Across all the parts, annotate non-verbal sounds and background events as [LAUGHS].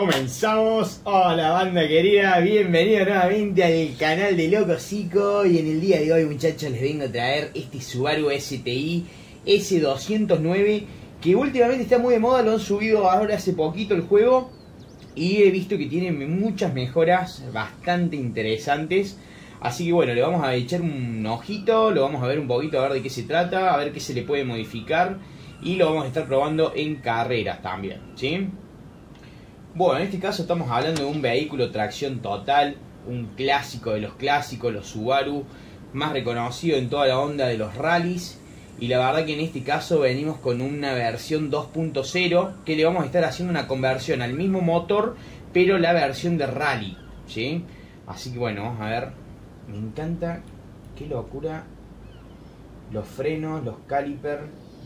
Comenzamos. Hola banda querida, bienvenido nuevamente al canal de Loco y en el día de hoy muchachos les vengo a traer este Subaru STI S209 que últimamente está muy de moda, lo han subido ahora hace poquito el juego y he visto que tiene muchas mejoras bastante interesantes. Así que bueno, le vamos a echar un ojito, lo vamos a ver un poquito a ver de qué se trata, a ver qué se le puede modificar y lo vamos a estar probando en carreras también, ¿sí? Bueno, en este caso estamos hablando de un vehículo tracción total, un clásico de los clásicos, los Subaru, más reconocido en toda la onda de los rallies. Y la verdad que en este caso venimos con una versión 2.0 que le vamos a estar haciendo una conversión al mismo motor, pero la versión de rally, ¿sí? Así que bueno, vamos a ver. Me encanta, qué locura. Los frenos, los caliper,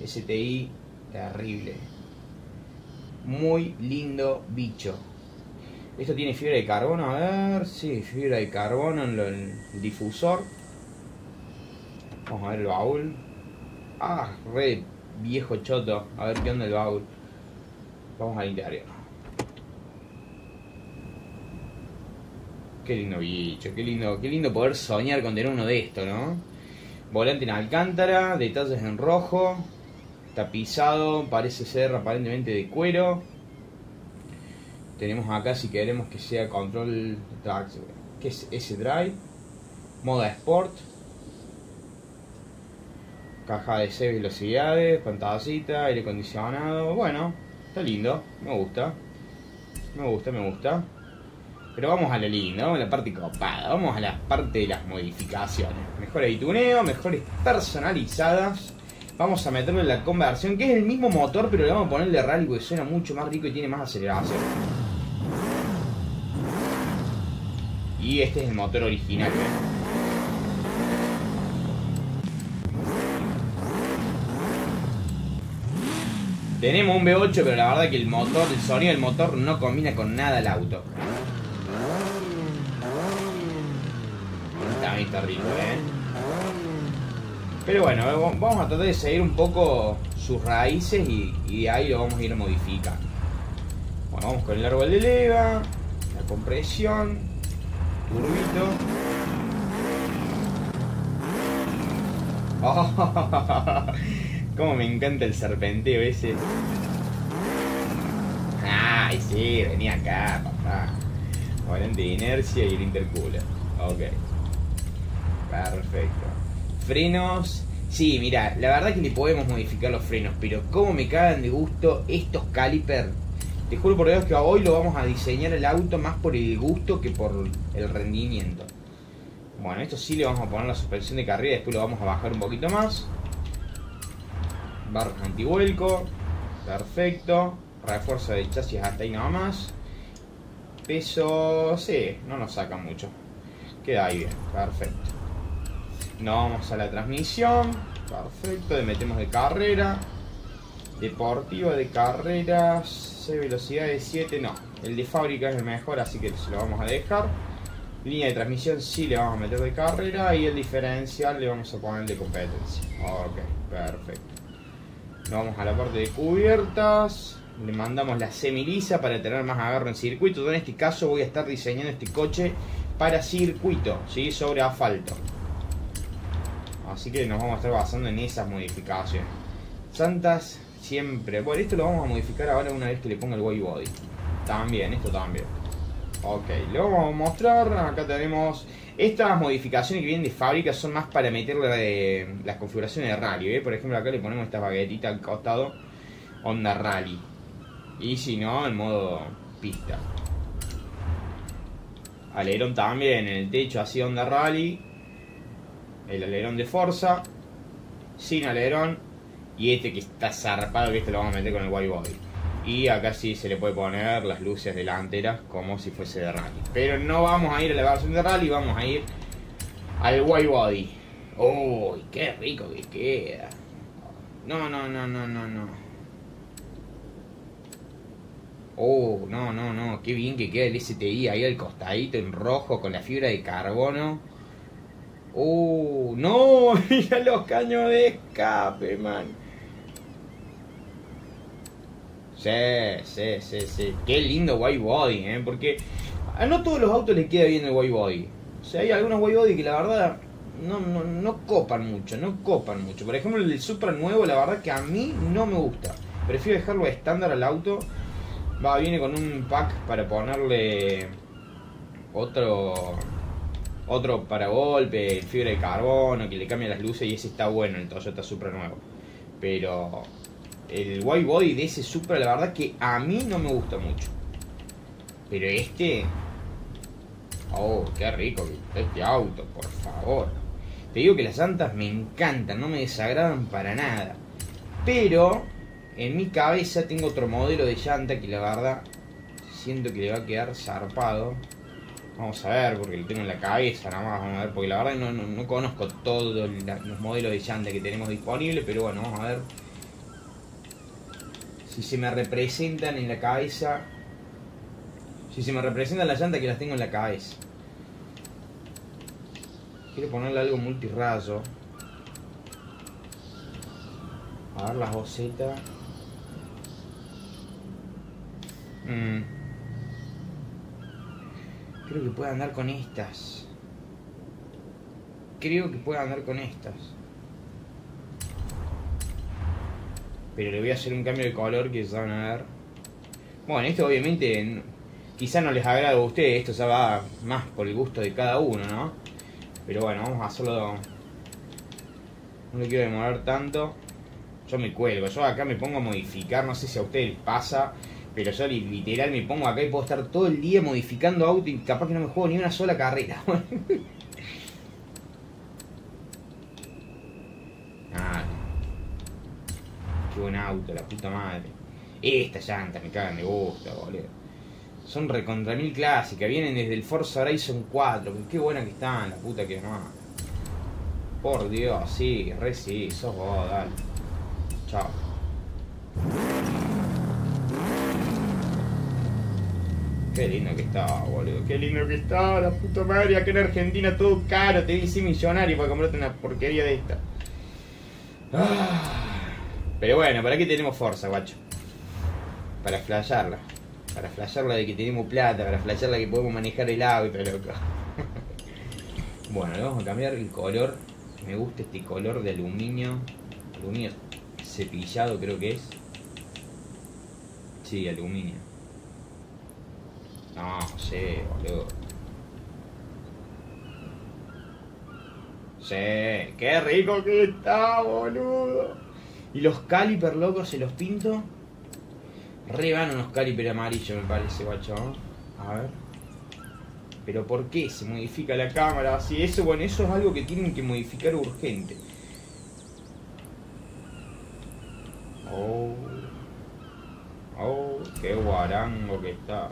STI, terrible muy lindo bicho. Esto tiene fibra de carbono, a ver, sí, fibra de carbono en el difusor. Vamos a ver el baúl. Ah, re viejo choto. A ver qué onda el baúl. Vamos al interior. Qué lindo bicho, qué lindo, qué lindo poder soñar con tener uno de estos, ¿no? Volante en alcántara, detalles en rojo, tapizado, parece ser aparentemente de cuero. Tenemos acá si queremos que sea control que es ese drive, moda sport, caja de 6 velocidades, pantallita, aire acondicionado, bueno, está lindo, me gusta, me gusta, me gusta. Pero vamos a lo lindo, vamos a la parte copada, vamos a la parte de las modificaciones. Mejores de tuneo, mejores personalizadas Vamos a meterle la conversión, que es el mismo motor, pero le vamos a poner de rally porque suena mucho más rico y tiene más aceleración. Y este es el motor original, Tenemos un V8, pero la verdad que el motor, el sonido del motor no combina con nada el auto. También está rico, ¿eh? Pero bueno, vamos a tratar de seguir un poco sus raíces y, y ahí lo vamos a ir modificando. Bueno, vamos con el árbol de leva, la compresión, turbito. [LAUGHS] Oh, Como me encanta el serpenteo ese. Ay, sí, venía acá, papá. Volante de inercia y el intercooler. Ok. Perfecto. Frenos. Sí, mira, la verdad que le podemos modificar los frenos, pero como me cagan de gusto estos caliper. Te juro por Dios que hoy lo vamos a diseñar el auto más por el gusto que por el rendimiento. Bueno, esto sí le vamos a poner la suspensión de carrera, después lo vamos a bajar un poquito más. Barras antivuelco. Perfecto. Refuerzo de chasis hasta ahí nada más. Peso, sí, no nos saca mucho. Queda ahí bien, perfecto. Nos vamos a la transmisión. Perfecto, le metemos de carrera. Deportiva de carreras. 6 velocidades, 7. No, el de fábrica es el mejor, así que se lo vamos a dejar. Línea de transmisión sí le vamos a meter de carrera. Y el diferencial le vamos a poner de competencia. Ok, perfecto. Nos vamos a la parte de cubiertas. Le mandamos la semilisa para tener más agarro en circuito. En este caso voy a estar diseñando este coche para circuito, ¿sí? sobre asfalto. Así que nos vamos a estar basando en esas modificaciones. Santas siempre. Bueno, esto lo vamos a modificar ahora una vez que le ponga el white body. También, esto también. Ok, le vamos a mostrar. Acá tenemos. Estas modificaciones que vienen de fábrica son más para meterle las configuraciones de rally. Por ejemplo, acá le ponemos esta baguetita al costado. Onda rally. Y si no, en modo pista. Alerón también el techo así onda rally el alerón de Forza, sin alerón, y este que está zarpado, que este lo vamos a meter con el white body. Y acá sí se le puede poner las luces delanteras como si fuese de rally. Pero no vamos a ir a la versión de rally, vamos a ir al white body. ¡Uy, qué rico que queda! No, no, no, no, no, no. Oh, no, no, no, qué bien que queda el STI ahí al costadito en rojo con la fibra de carbono. ¡Uh! ¡No! [LAUGHS] Mira los caños de escape, man. Sí, sí, sí, sí. Qué lindo white body, ¿eh? Porque a no todos los autos les queda bien el white body. O sea, hay algunos white body que la verdad no, no, no copan mucho, no copan mucho. Por ejemplo, el Supra nuevo, la verdad que a mí no me gusta. Prefiero dejarlo estándar al auto. Va, viene con un pack para ponerle otro otro para golpe, fibra de carbono, que le cambia las luces y ese está bueno, el Toyota Supra nuevo. Pero el white body de ese Supra, la verdad que a mí no me gusta mucho. Pero este... Oh, qué rico este auto, por favor. Te digo que las llantas me encantan, no me desagradan para nada. Pero en mi cabeza tengo otro modelo de llanta que la verdad siento que le va a quedar zarpado. Vamos a ver, porque lo tengo en la cabeza nada más, vamos a ver, porque la verdad no, no, conozco todos los modelos de llanta que tenemos disponibles, pero bueno, vamos a ver si se me representan en la cabeza, si se me representan las llantas que las tengo en la cabeza. Quiero ponerle algo multirrayo. A ver las bocetas. Mmm Creo que puede andar con estas. Creo que puede andar con estas. Pero le voy a hacer un cambio de color que ya van a ver. Bueno, esto obviamente quizá no les agrada a ustedes, esto ya va más por el gusto de cada uno, ¿no? Pero bueno, vamos a hacerlo... No le quiero demorar tanto. Yo me cuelgo, yo acá me pongo a modificar, no sé si a ustedes les pasa pero yo literal me pongo acá y puedo estar todo el día modificando auto y capaz que no me juego ni una sola carrera. [LAUGHS] ah, qué buen auto, la puta madre. Esta llanta me cagan de gusto, boludo. Son recontra mil clásicas, vienen desde el Forza Horizon 4. Qué buena que están, la puta que no. Por Dios, sí, re sí, sos vos, dale. Chao. Qué lindo que está, boludo. Qué lindo que está, la puta madre. Acá en Argentina todo caro. Te dice millonario para comprarte una porquería de esta. Ah. Pero bueno, ¿para qué tenemos fuerza, guacho? Para flashearla. Para flashearla de que tenemos plata. Para flashearla de que podemos manejar el auto, loco. [LAUGHS] bueno, le vamos a cambiar el color. Me gusta este color de aluminio. Aluminio cepillado creo que es. Sí, aluminio. No, sí, boludo. Sí, qué rico que está, boludo. Y los caliper, locos, se los pinto. Re van unos caliper amarillos, me parece, guacho. A ver. Pero ¿por qué se modifica la cámara así? Eso, bueno, eso es algo que tienen que modificar urgente. Oh. Oh, qué guarango que está.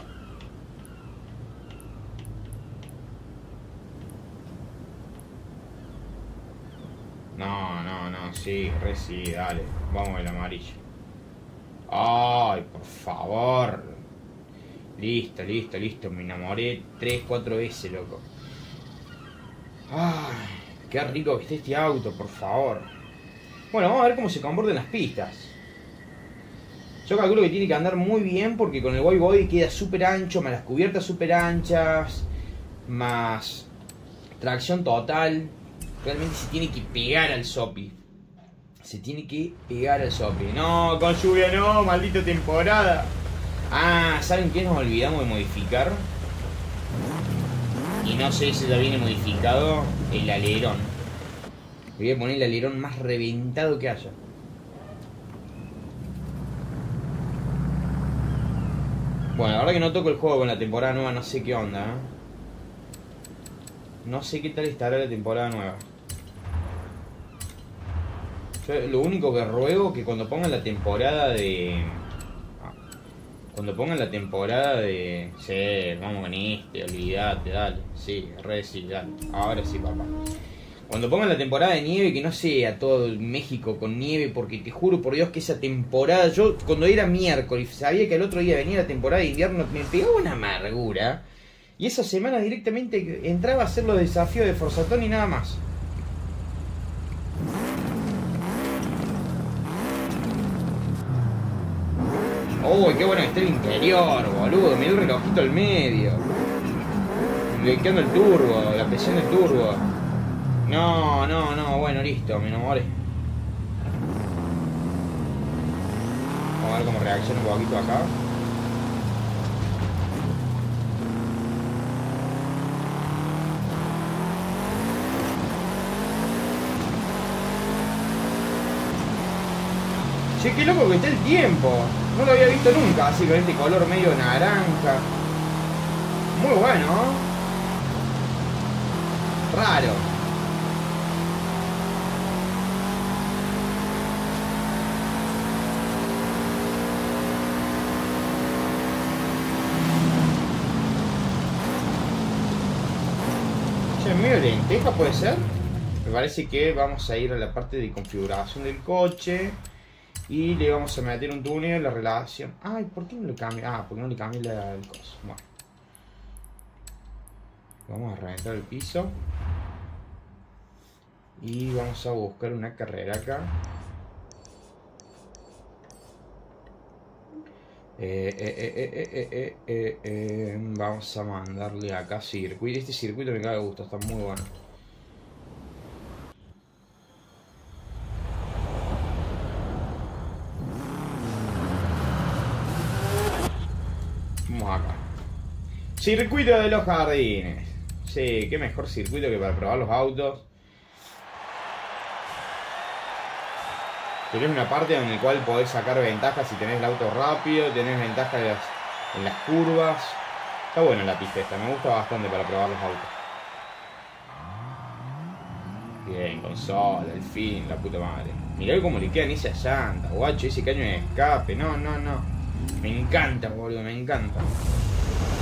No, no, no, sí, re sí, dale. Vamos el amarillo. Ay, por favor. Listo, listo, listo. Me enamoré 3, 4 veces, loco. Ay, qué rico que esté este auto, por favor. Bueno, vamos a ver cómo se comportan las pistas. Yo calculo que tiene que andar muy bien porque con el white body queda súper ancho, más las cubiertas súper anchas, más tracción total realmente se tiene que pegar al Sopi. Se tiene que pegar al Sopi. No, con lluvia no, maldita temporada. Ah, ¿saben qué nos olvidamos de modificar? Y no sé si ya viene modificado el alerón. Voy a poner el alerón más reventado que haya. Bueno, ahora que no toco el juego con la temporada nueva, no sé qué onda. ¿eh? No sé qué tal estará la temporada nueva lo único que ruego que cuando pongan la temporada de. Cuando pongan la temporada de. Sí, vamos con este, olvidate, dale. Sí, re sí, dale. Ahora sí, papá. Cuando pongan la temporada de nieve, que no sea todo México con nieve, porque te juro por Dios que esa temporada, yo cuando era miércoles sabía que el otro día venía la temporada de invierno, me pegaba una amargura. Y esa semana directamente entraba a hacer los desafíos de Forzatón y nada más. Uy, qué bueno que está el interior, boludo. Mirá el relojito al medio. Bloqueando el turbo, la presión del turbo. No, no, no, bueno, listo, me enamoré. Vamos a ver cómo reacciona un poquito acá. Che, qué loco que está el tiempo. No lo había visto nunca, así con este color medio naranja. Muy bueno. Raro. Che, medio lenteja puede ser. Me parece que vamos a ir a la parte de configuración del coche. Y le vamos a meter un túnel, la relación. Ay, ¿por qué no le cambio? Ah, porque no le cambio la, el coso. Bueno. Vamos a reventar el piso. Y vamos a buscar una carrera acá. Vamos a mandarle acá circuito. Este circuito me cae de gusto, está muy bueno. Circuito de los jardines. Sí, qué mejor circuito que para probar los autos. Tenés una parte en la cual podés sacar ventajas si tenés el auto rápido, tenés ventajas en las, curvas. Está buena la pista me gusta bastante para probar los autos. Bien, consola, el fin, la puta madre. Mirá cómo le quedan esas llantas, guacho, ese caño de escape. No, no, no. Me encanta, boludo, me encanta.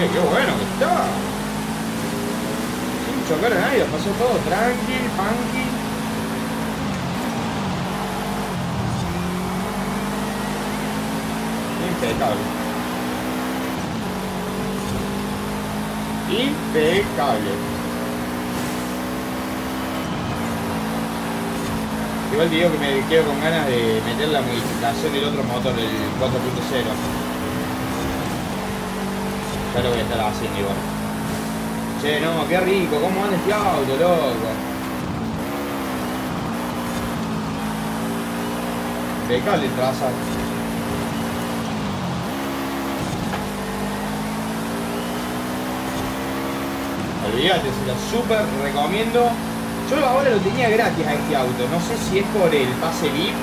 Che, qué bueno que está. Sin chocar a nadie, pasó todo tranqui, funky. Impecable. impecable. Igual digo que me quedo con ganas de meter la modificación del otro motor, del 4.0. Ya lo voy a estar haciendo igual. Che, no, qué rico, cómo anda este auto, loco. Impecable el olvídate, se lo súper recomiendo. Yo ahora lo tenía gratis a este auto, no sé si es por el pase VIP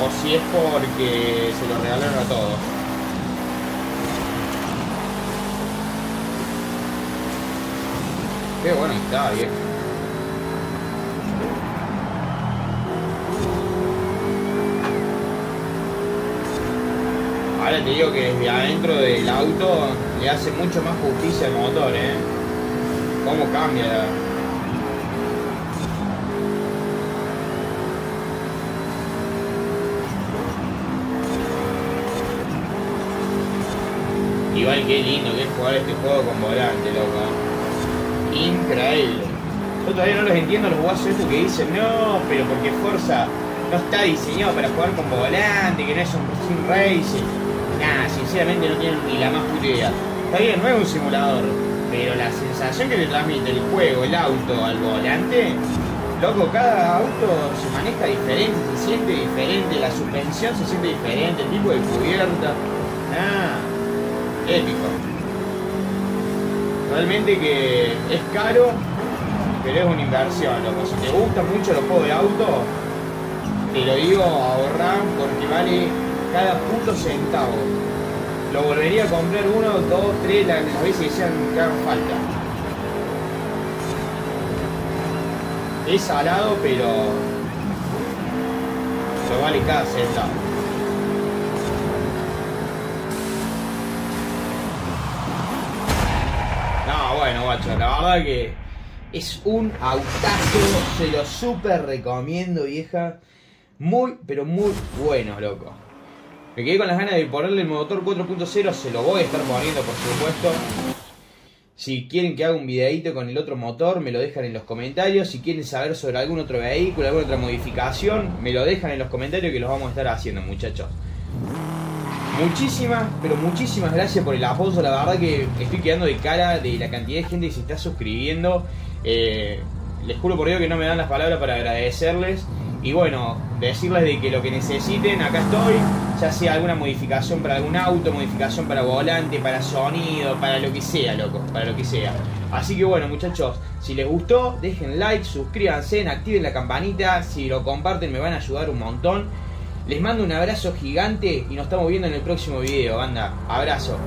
o si es porque se lo regalaron a todos. Qué bueno está, viejo. Ahora te digo que desde adentro del auto le hace mucho más justicia al motor, eh cómo cambia. Igual que lindo que es jugar este juego con volante, loco. Increíble. Yo todavía no los entiendo los guasos que dicen, no, pero porque Forza no está diseñado para jugar con volante, que no es un racing. Nah, sinceramente no tienen ni la más puta idea. Está bien, no es un simulador, pero la sensación que le transmite el juego, el auto al volante, loco, cada auto se maneja diferente, se siente diferente, la suspensión se siente diferente, el tipo de cubierta, ah, épico. Realmente que es caro, pero es una inversión, loco. Si te gustan mucho los juegos de auto, te lo digo, ahorrar porque vale cada puto centavo lo volvería a comprar uno, dos, tres, las, veces que sean que hagan falta. Es salado, pero Eso vale cada centavo. No, bueno, guacho, la verdad que es un autazo, se lo súper recomiendo, vieja. Muy, pero muy bueno, loco. Me quedé con las ganas de ponerle el motor 4.0, se lo voy a estar poniendo, por supuesto. Si quieren que haga un videito con el otro motor, me lo dejan en los comentarios. Si quieren saber sobre algún otro vehículo, alguna otra modificación, me lo dejan en los comentarios que los vamos a estar haciendo, muchachos. Muchísimas, pero muchísimas gracias por el apoyo. La verdad que estoy quedando de cara de la cantidad de gente que se está suscribiendo. Eh, les juro por Dios que no me dan las palabras para agradecerles. Y bueno, decirles de que lo que necesiten, acá estoy. Ya sea alguna modificación para algún auto, modificación para volante, para sonido, para lo que sea, loco, para lo que sea. Así que bueno, muchachos, si les gustó, dejen like, suscríbanse, activen la campanita. Si lo comparten, me van a ayudar un montón. Les mando un abrazo gigante y nos estamos viendo en el próximo video, banda. Abrazo.